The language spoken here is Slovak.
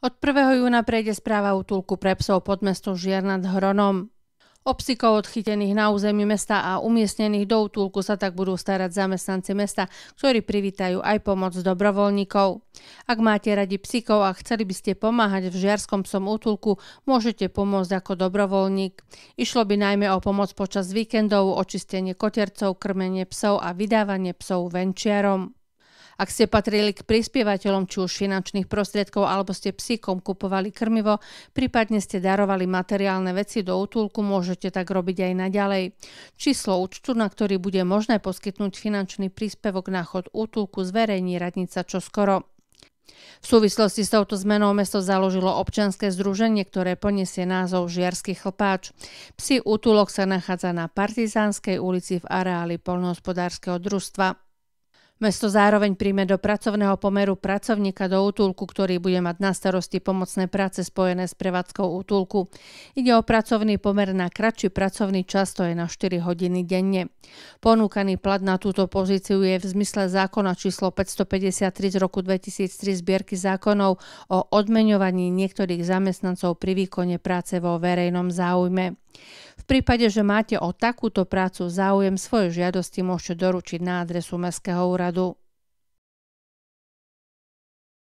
Od 1. júna prejde správa útulku pre psov pod mestom Žiar nad Hronom. O psíkov odchytených na území mesta a umiestnených do útulku sa tak budú starať zamestnanci mesta, ktorí privítajú aj pomoc dobrovoľníkov. Ak máte radi psíkov a chceli by ste pomáhať v žiarskom psom útulku, môžete pomôcť ako dobrovoľník. Išlo by najmä o pomoc počas víkendov, očistenie kotercov, krmenie psov a vydávanie psov venčiarom. Ak ste patrili k prispievateľom či už finančných prostriedkov alebo ste psíkom kupovali krmivo, prípadne ste darovali materiálne veci do útulku, môžete tak robiť aj naďalej. Číslo účtu, na ktorý bude možné poskytnúť finančný príspevok na chod útulku, zverejní radnica čoskoro. V súvislosti s touto zmenou mesto založilo občianske združenie, ktoré poniesie názov Žiarsky chlpáč. Psi útulok sa nachádza na Partizánskej ulici v areáli polnohospodárskeho družstva. Mesto zároveň príjme do pracovného pomeru pracovníka do útulku, ktorý bude mať na starosti pomocné práce spojené s prevádzkou útulku. Ide o pracovný pomer na kratší pracovný čas, to je na 4 hodiny denne. Ponúkaný plat na túto pozíciu je v zmysle zákona číslo 553 z roku 2003 zbierky zákonov o odmeňovaní niektorých zamestnancov pri výkone práce vo verejnom záujme. V prípade, že máte o takúto prácu záujem, svoje žiadosti môžete doručiť na adresu Mestského úradu.